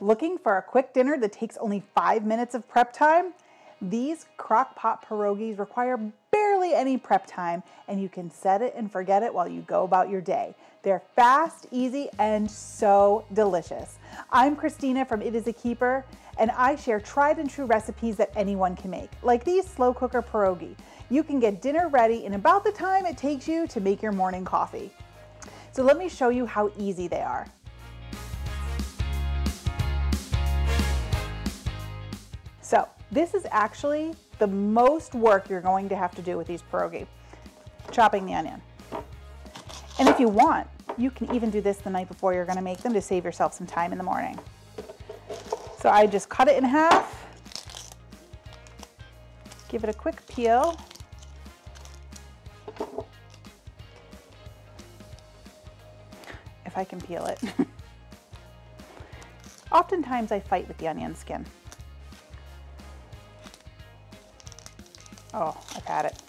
Looking for a quick dinner that takes only five minutes of prep time? These crock pot pierogies require barely any prep time and you can set it and forget it while you go about your day. They're fast, easy, and so delicious. I'm Christina from It Is a Keeper and I share tried and true recipes that anyone can make, like these slow cooker pierogi. You can get dinner ready in about the time it takes you to make your morning coffee. So let me show you how easy they are. So this is actually the most work you're going to have to do with these pierogi, chopping the onion. And if you want, you can even do this the night before you're gonna make them to save yourself some time in the morning. So I just cut it in half, give it a quick peel. If I can peel it. Oftentimes I fight with the onion skin. Oh, I've had it.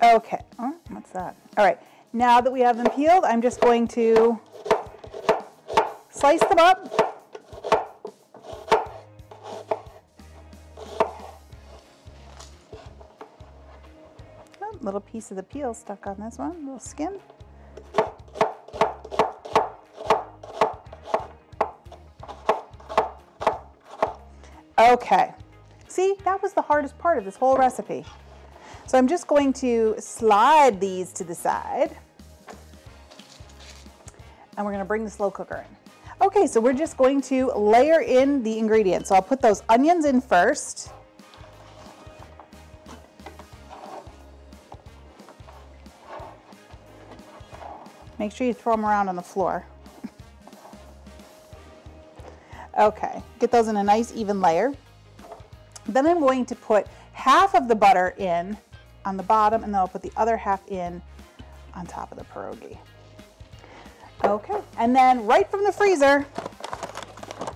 Okay, oh, what's that? All right, now that we have them peeled, I'm just going to slice them up. Oh, little piece of the peel stuck on this one, little skin. Okay, see, that was the hardest part of this whole recipe. So I'm just going to slide these to the side. And we're gonna bring the slow cooker in. Okay, so we're just going to layer in the ingredients. So I'll put those onions in first. Make sure you throw them around on the floor. Okay, get those in a nice even layer. Then I'm going to put half of the butter in on the bottom and then I'll put the other half in on top of the pierogi. Okay, and then right from the freezer,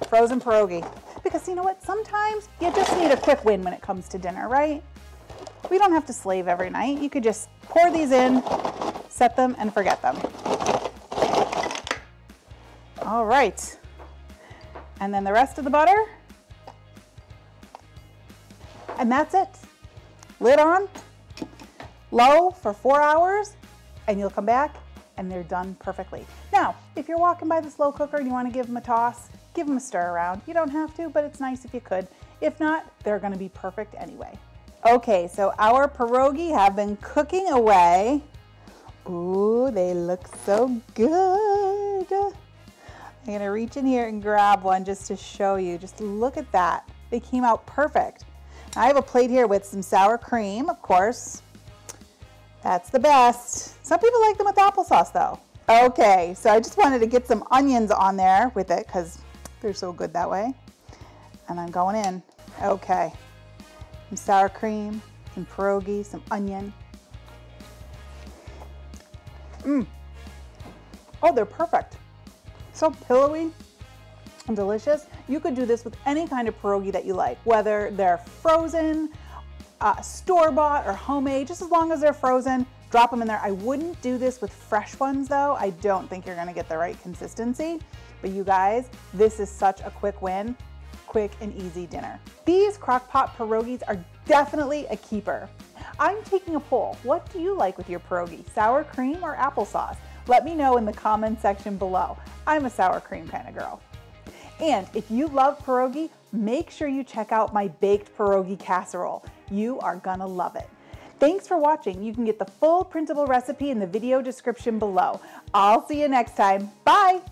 frozen pierogi. Because you know what, sometimes you just need a quick win when it comes to dinner, right? We don't have to slave every night. You could just pour these in, set them, and forget them. All right. And then the rest of the butter. And that's it. Lid on, low for four hours, and you'll come back and they're done perfectly. Now, if you're walking by the slow cooker and you wanna give them a toss, give them a stir around. You don't have to, but it's nice if you could. If not, they're gonna be perfect anyway. Okay, so our pierogi have been cooking away. Ooh, they look so good. I'm gonna reach in here and grab one just to show you. Just look at that. They came out perfect. I have a plate here with some sour cream, of course. That's the best. Some people like them with applesauce though. Okay, so I just wanted to get some onions on there with it because they're so good that way. And I'm going in. Okay, some sour cream, some pierogi, some onion. Mmm. Oh, they're perfect. So pillowy and delicious. You could do this with any kind of pierogi that you like, whether they're frozen, uh, store-bought, or homemade, just as long as they're frozen, drop them in there. I wouldn't do this with fresh ones though. I don't think you're gonna get the right consistency. But you guys, this is such a quick win, quick and easy dinner. These crockpot pierogies are definitely a keeper. I'm taking a poll. What do you like with your pierogi? Sour cream or applesauce? Let me know in the comment section below. I'm a sour cream kind of girl. And if you love pierogi, make sure you check out my baked pierogi casserole. You are gonna love it. Thanks for watching. You can get the full printable recipe in the video description below. I'll see you next time. Bye.